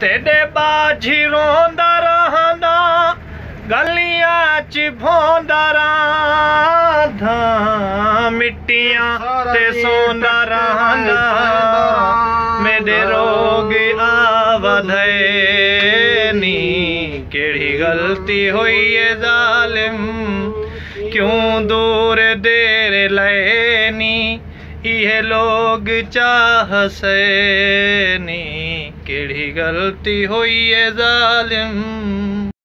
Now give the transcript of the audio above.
तेरे बाझी रोंदा रहंदा गलियाँ च भोंदा रहंदा मिट्टियाँ ते सोंदा रहंदा मेरे रोग आवधे नी केड़ी गलती हुई है जालिम क्यों दूर देर लेनी ये लोग चाह से नी केड़ी गलती हुई है जालिम।